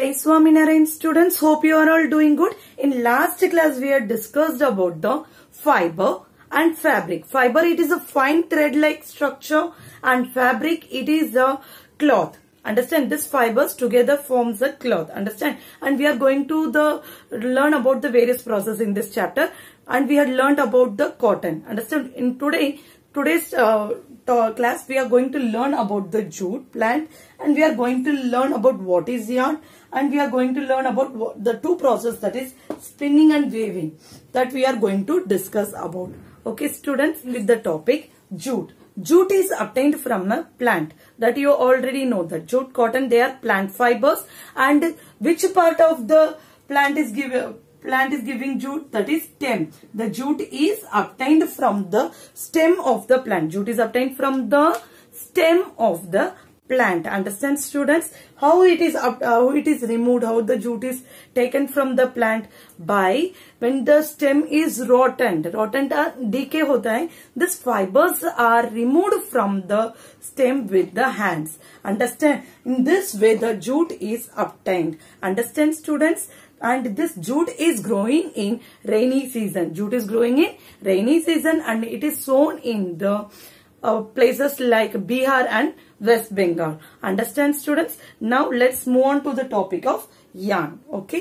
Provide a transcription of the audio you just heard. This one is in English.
Hey Swaminarayan students, hope you are all doing good. In last class we had discussed about the fiber and fabric. Fiber it is a fine thread like structure and fabric it is a cloth. Understand this fibers together forms a cloth. Understand and we are going to the learn about the various process in this chapter and we had learned about the cotton. Understand in today today's uh, class we are going to learn about the jute plant and we are going to learn about what is yarn and we are going to learn about what, the two process that is spinning and weaving that we are going to discuss about. Okay students with the topic jute. Jute is obtained from a plant that you already know that jute cotton they are plant fibers and which part of the plant is given plant is giving jute that is stem. The jute is obtained from the stem of the plant. Jute is obtained from the stem of the plant. Understand students how it is how it is removed, how the jute is taken from the plant by when the stem is rotten. Rotten decay hota hai. These fibers are removed from the stem with the hands. Understand? In this way the jute is obtained. Understand students? And this jute is growing in rainy season. Jute is growing in rainy season and it is sown in the uh, places like Bihar and West Bengal. Understand students? Now let's move on to the topic of yarn. Okay.